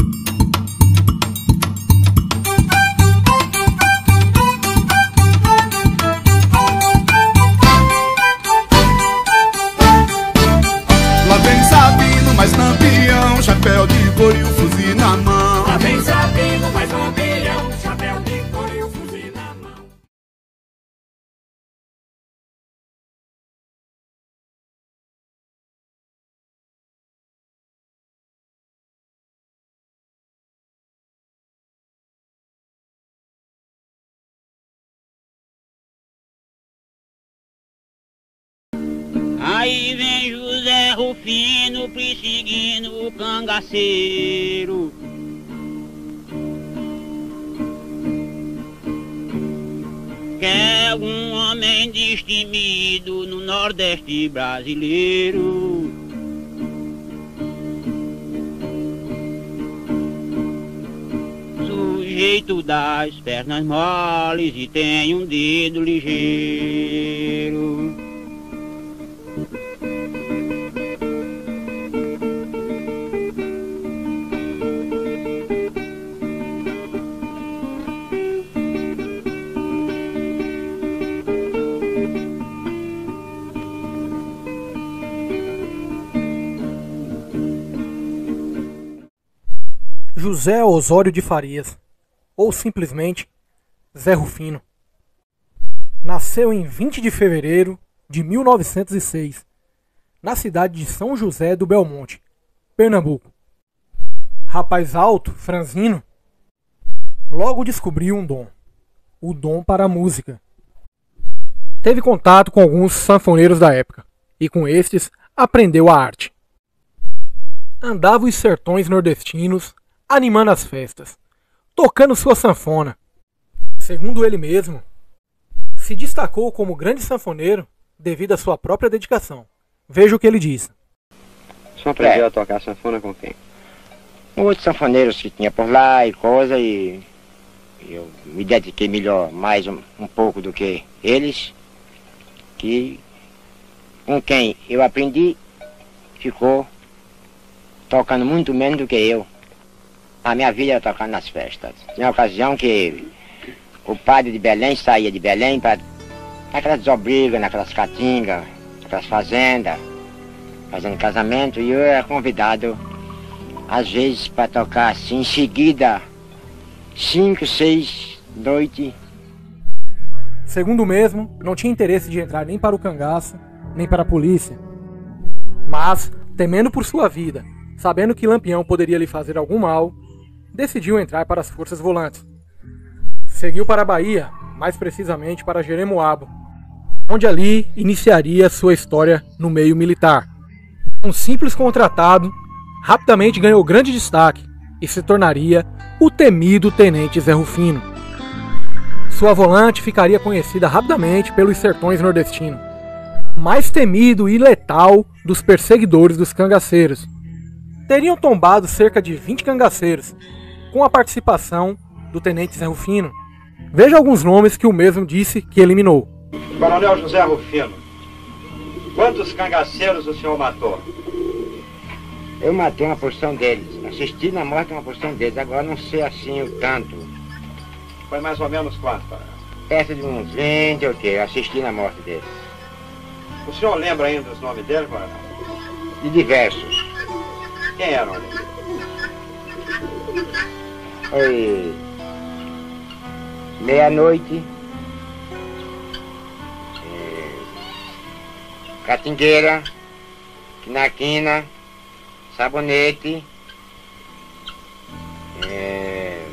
Lá Rufino perseguindo o cangaceiro. Que é um homem destemido no Nordeste brasileiro. Sujeito das pernas moles e tem um dedo ligeiro. José Osório de Farias, ou simplesmente Zé Rufino. Nasceu em 20 de fevereiro de 1906, na cidade de São José do Belmonte, Pernambuco. Rapaz alto, franzino, logo descobriu um dom, o dom para a música. Teve contato com alguns sanfoneiros da época e com estes aprendeu a arte. Andava os sertões nordestinos animando as festas, tocando sua sanfona. Segundo ele mesmo, se destacou como grande sanfoneiro devido à sua própria dedicação. Veja o que ele diz. Só aprendeu É. a tocar sanfona com quem? Muitos sanfoneiros que tinha por lá e coisa, e eu me dediquei melhor, mais um, um pouco do que eles, que com quem eu aprendi, ficou tocando muito menos do que eu. A minha vida era tocando nas festas. Tinha ocasião que o padre de Belém saía de Belém para naquelas desobrigas, naquelas caatingas, naquelas fazendas, fazendo casamento, e eu era convidado às vezes para tocar assim em seguida, cinco, seis noites. Segundo o mesmo, não tinha interesse de entrar nem para o cangaço, nem para a polícia. Mas, temendo por sua vida, sabendo que Lampião poderia lhe fazer algum mal, decidiu entrar para as forças volantes. Seguiu para a Bahia, mais precisamente para Jeremoabo, onde ali iniciaria sua história no meio militar. Um simples contratado, rapidamente ganhou grande destaque e se tornaria o temido Tenente Zé Rufino. Sua volante ficaria conhecida rapidamente pelos sertões nordestinos, mais temido e letal dos perseguidores dos cangaceiros. Teriam tombado cerca de 20 cangaceiros, com a participação do Tenente Zé Rufino. Veja alguns nomes que o mesmo disse que eliminou. Coronel José Rufino, quantos cangaceiros o senhor matou? Eu matei uma porção deles, assisti na morte uma porção deles, agora não sei assim o tanto. Foi mais ou menos quanto? Essa de uns 20 ou quê, assisti na morte deles. O senhor lembra ainda os nomes dele, coronel? De diversos. Quem eram eles? Meia-noite, é, catingueira, quinaquina, sabonete, é,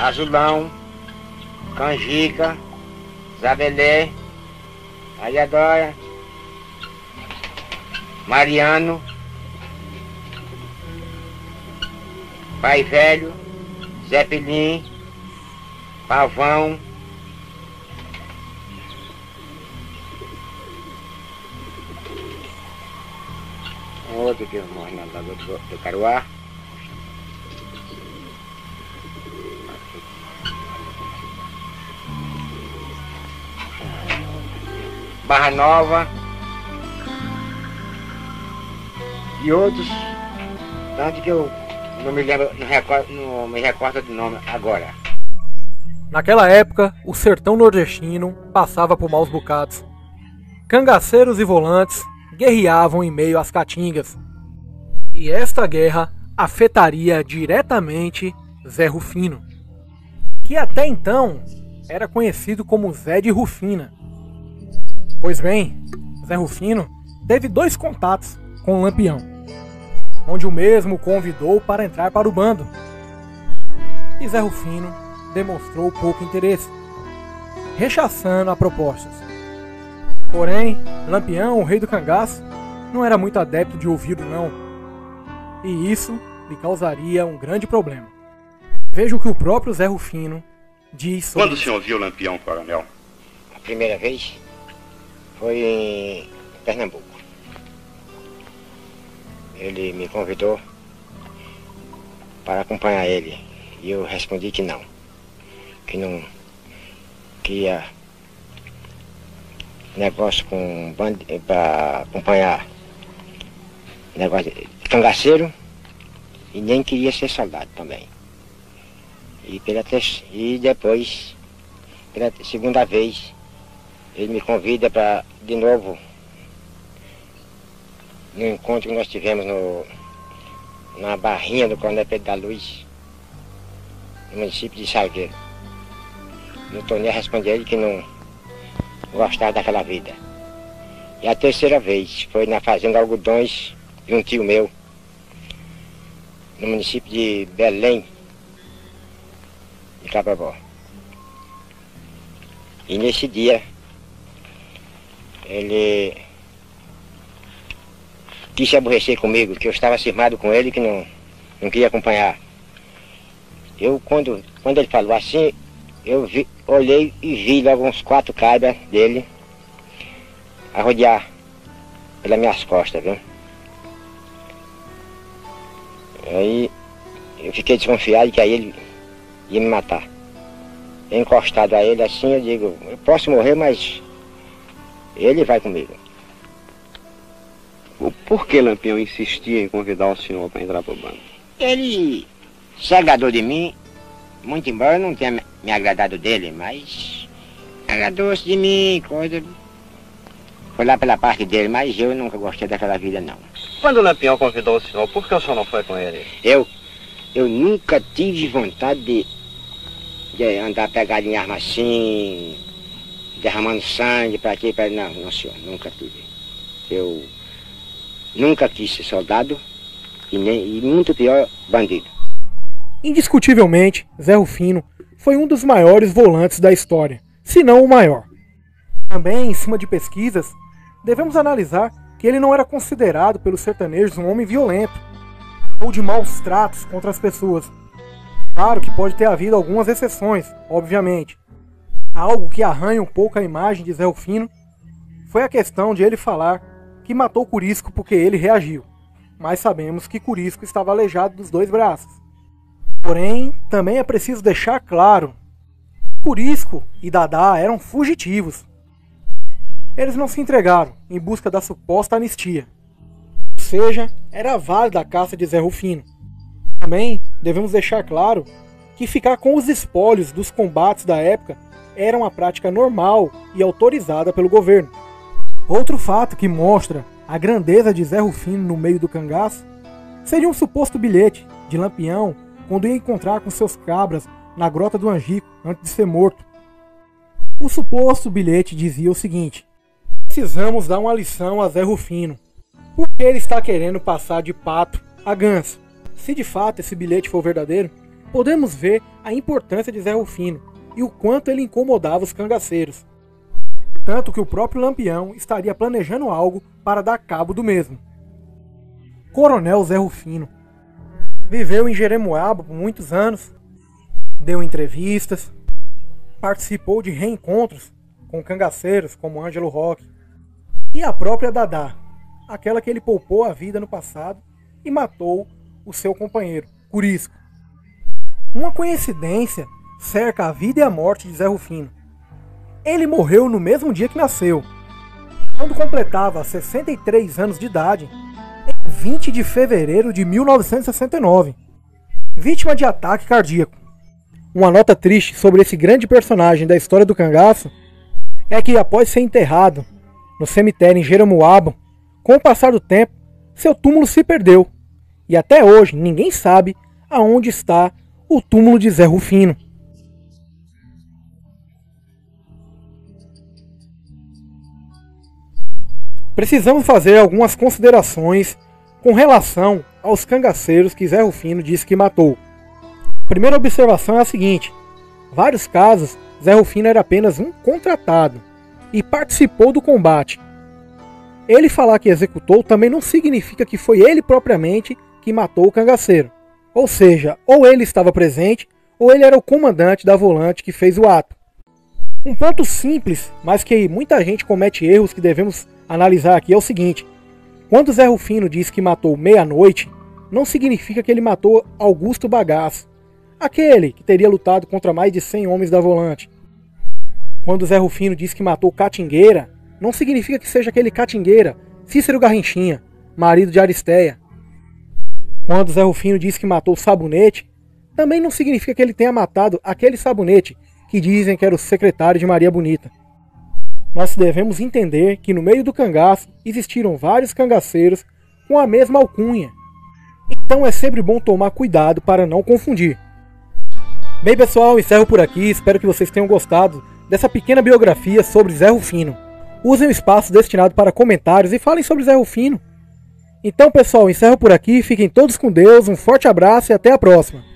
azulão, canjica, zabelé, aliadóia, mariano, Pai Velho, Zé Pilim, Pavão, outro que morre na Lagoa do, do Caruá. Barra Nova, e outros, tanto que eu não me lembro, não, recordo, não me recordo do nome agora. Naquela época, o sertão nordestino passava por maus bocados. Cangaceiros e volantes guerreavam em meio às caatingas. E esta guerra afetaria diretamente Zé Rufino, que até então era conhecido como Zé de Rufina. Pois bem, Zé Rufino teve dois contatos com o Lampião, onde o mesmo o convidou para entrar para o bando. E Zé Rufino demonstrou pouco interesse, rechaçando a propostas. Porém, Lampião, o rei do cangaço, não era muito adepto de ouvir o não, e isso lhe causaria um grande problema. Veja o que o próprio Zé Rufino diz sobre Quando o senhor viu o Lampião, coronel? A primeira vez foi em Pernambuco. Ele me convidou para acompanhar ele e eu respondi que não, que não que ia negócio com para acompanhar negócio de cangaceiro e nem queria ser soldado também. E, pela e depois, pela segunda vez, ele me convida para, de novo, no encontro que nós tivemos no, na barrinha do Coronel Pedro da Luz, no município de Salgueiro. No torneio respondi a ele que não gostava daquela vida. E a terceira vez foi na Fazenda Algodões de um tio meu, no município de Belém, de Cababó. E nesse dia, ele quis se aborrecer comigo, que eu estava cismado com ele, que não, não queria acompanhar. Eu, quando, quando ele falou assim, eu vi, olhei e vi logo uns quatro cabras dele a rodear pelas minhas costas, viu? Aí eu fiquei desconfiado que aí ele ia me matar. Encostado a ele assim, eu digo, eu posso morrer, mas ele vai comigo. O por que Lampião insistia em convidar o senhor para entrar pro bando? Ele se agradou de mim, muito embora eu não tenha me- agradado dele, mas agradou-se de mim, coisa. Foi lá pela parte dele, mas eu nunca gostei daquela vida não. Quando o Lampião convidou o senhor, por que o senhor não foi com ele? Eu, eu nunca tive vontade de, de andar pegado em arma assim, derramando sangue para quê, para não, não senhor, nunca tive. Eu nunca quis ser soldado e nem e muito pior bandido. Indiscutivelmente, Zé Rufino foi um dos maiores volantes da história, se não o maior. Também, em cima de pesquisas, devemos analisar que ele não era considerado pelos sertanejos um homem violento ou de maus tratos contra as pessoas. Claro que pode ter havido algumas exceções, obviamente. Algo que arranha um pouco a imagem de Zé Rufino foi a questão de ele falar que matou Curisco porque ele reagiu. Mas sabemos que Curisco estava aleijado dos dois braços. Porém, também é preciso deixar claro: Curisco e Dadá eram fugitivos. Eles não se entregaram em busca da suposta anistia. Ou seja, era válida a caça de Zé Rufino. Também devemos deixar claro que ficar com os espólios dos combates da época era uma prática normal e autorizada pelo governo. Outro fato que mostra a grandeza de Zé Rufino no meio do cangaço seria um suposto bilhete de Lampião quando ia encontrar com seus cabras na grota do Angico antes de ser morto. O suposto bilhete dizia o seguinte: Precisamos dar uma lição a Zé Rufino. Por que ele está querendo passar de pato a ganso? Se de fato esse bilhete for verdadeiro, podemos ver a importância de Zé Rufino e o quanto ele incomodava os cangaceiros. Tanto que o próprio Lampião estaria planejando algo para dar cabo do mesmo. Coronel Zé Rufino viveu em Jeremoabo por muitos anos, deu entrevistas, participou de reencontros com cangaceiros como Ângelo Roque e a própria Dadá, aquela que ele poupou a vida no passado e matou o seu companheiro, Curisco. Uma coincidência cerca a vida e a morte de Zé Rufino. Ele morreu no mesmo dia que nasceu. Quando completava 63 anos de idade, em 20 de fevereiro de 1969, vítima de ataque cardíaco. Uma nota triste sobre esse grande personagem da história do cangaço é que após ser enterrado no cemitério em Jeromoabo, com o passar do tempo, seu túmulo se perdeu e até hoje ninguém sabe aonde está o túmulo de Zé Rufino. Precisamos fazer algumas considerações com relação aos cangaceiros que Zé Rufino disse que matou. primeira observação é a seguinte: vários casos, Zé Rufino era apenas um contratado e participou do combate. Ele falar que executou também não significa que foi ele propriamente que matou o cangaceiro. Ou seja, ou ele estava presente, ou ele era o comandante da volante que fez o ato. Um ponto simples, mas que muita gente comete erros que devemos analisar aqui é o seguinte: quando Zé Rufino diz que matou meia-noite, não significa que ele matou Augusto Bagaço, aquele que teria lutado contra mais de 100 homens da volante. Quando Zé Rufino diz que matou Catingueira, não significa que seja aquele Catingueira, Cícero Garrinchinha, marido de Aristeia. Quando Zé Rufino diz que matou Sabonete, também não significa que ele tenha matado aquele Sabonete que dizem que era o secretário de Maria Bonita nós devemos entender que no meio do cangaço existiram vários cangaceiros com a mesma alcunha. Então é sempre bom tomar cuidado para não confundir. Bem pessoal, encerro por aqui, espero que vocês tenham gostado dessa pequena biografia sobre Zé Rufino. Usem o espaço destinado para comentários e falem sobre Zé Rufino. Então pessoal, encerro por aqui, fiquem todos com Deus, um forte abraço e até a próxima.